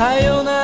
才有那。